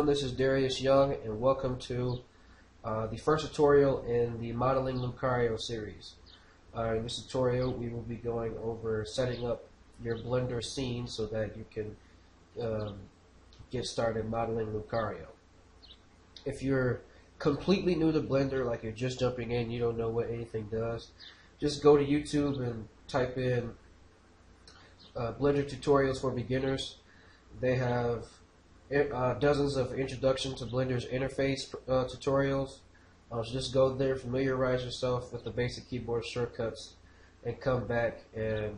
everyone, this is Darius Young, and welcome to uh, the first tutorial in the Modeling Lucario series. Uh, in this tutorial, we will be going over setting up your Blender scene so that you can um, get started modeling Lucario. If you're completely new to Blender, like you're just jumping in, you don't know what anything does, just go to YouTube and type in uh, Blender tutorials for beginners. They have uh, dozens of introduction to Blender's interface uh, tutorials. Uh, so just go there, familiarize yourself with the basic keyboard shortcuts, and come back and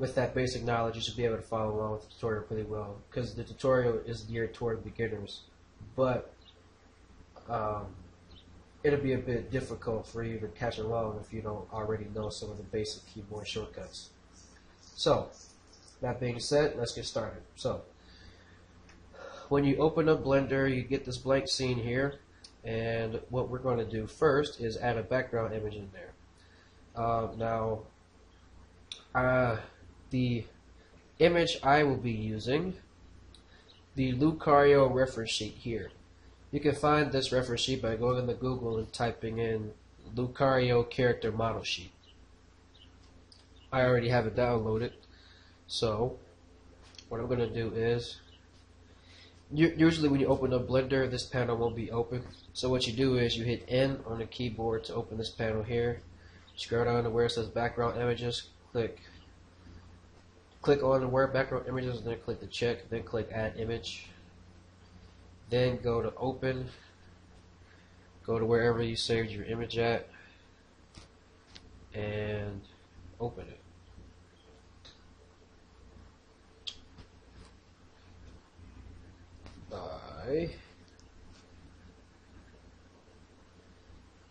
with that basic knowledge, you should be able to follow along with the tutorial pretty well because the tutorial is geared toward beginners, but um, it'll be a bit difficult for you to catch along if you don't already know some of the basic keyboard shortcuts. So, that being said, let's get started. So, when you open up Blender, you get this blank scene here. And what we're going to do first is add a background image in there. Uh, now, uh, the image I will be using, the Lucario reference sheet here. You can find this reference sheet by going into Google and typing in Lucario character model sheet. I already have it downloaded, so what I'm going to do is usually when you open up Blender, this panel won't be open. So what you do is you hit N on the keyboard to open this panel here. Scroll down to where it says background images. Click click on where background images, then click the check, then click add image. Then go to open. Go to wherever you saved your image at and open it.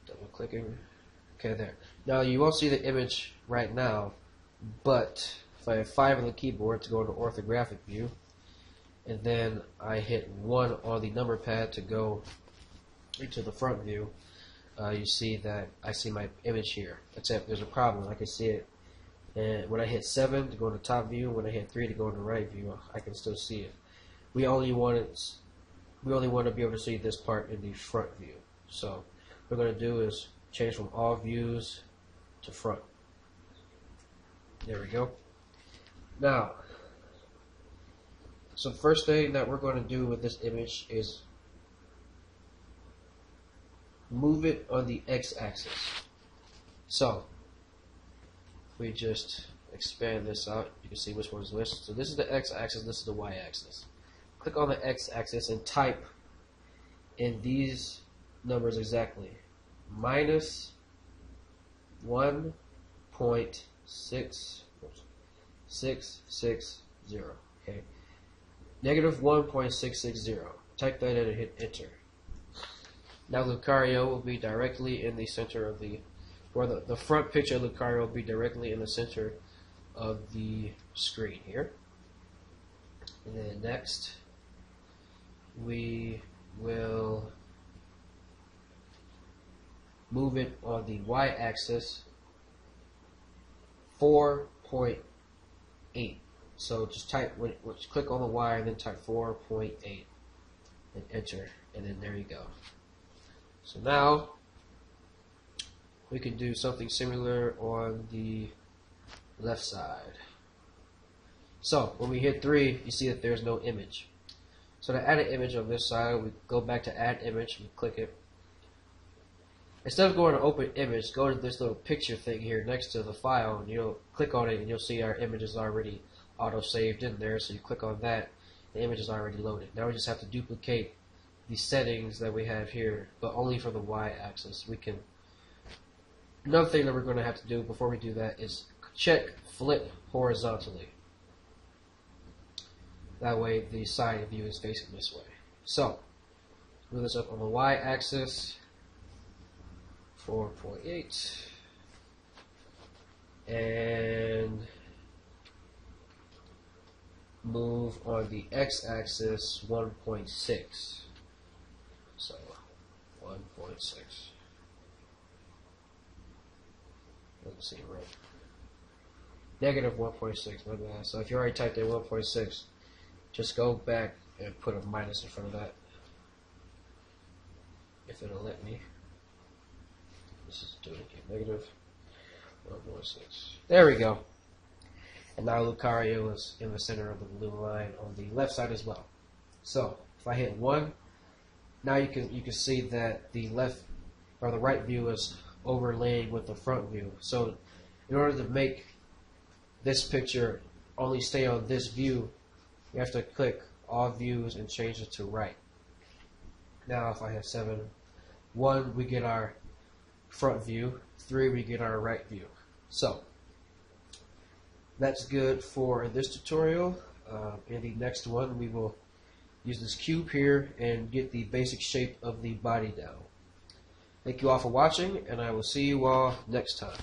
Double clicking. Okay, there. Now you won't see the image right now, but if I have 5 on the keyboard to go to orthographic view, and then I hit 1 on the number pad to go into the front view, uh, you see that I see my image here. Except there's a problem. I can see it. And when I hit 7 to go to top view, when I hit 3 to go into right view, I can still see it. We only want it we only want to be able to see this part in the front view. So what we're going to do is change from all views to front. There we go. Now, so the first thing that we're going to do with this image is move it on the x-axis. So, we just expand this out, you can see which one is which. So this is the x-axis, this is the y-axis click on the x-axis and type in these numbers exactly. Minus 1.6660. Okay. Negative 1.660. Type that in and hit enter. Now Lucario will be directly in the center of the, or the, the front picture of Lucario will be directly in the center of the screen here. And then next, we will move it on the y-axis 4.8 so just type click on the y and then type 4.8 and enter and then there you go. So now we can do something similar on the left side. So when we hit 3 you see that there's no image so to add an image on this side, we go back to add image, we click it. Instead of going to open image, go to this little picture thing here next to the file, and you'll click on it, and you'll see our image is already auto-saved in there. So you click on that, the image is already loaded. Now we just have to duplicate the settings that we have here, but only for the y-axis. We can. Another thing that we're going to have to do before we do that is check flip horizontally. That way the side view is facing this way. So, move this up on the y-axis, 4.8, and move on the x-axis 1.6. So, 1.6. Doesn't seem right. Negative 1.6, my bad. So if you already typed in 1.6, just go back and put a minus in front of that. if it'll let me. This is doing a negative 1.6. There we go. And now Lucario is in the center of the blue line on the left side as well. So if I hit one, now you can you can see that the left or the right view is overlaid with the front view. So in order to make this picture only stay on this view, you have to click all views and change it to right. Now if I have seven, one we get our front view, three we get our right view. So that's good for this tutorial. Uh, in the next one we will use this cube here and get the basic shape of the body down. Thank you all for watching and I will see you all next time.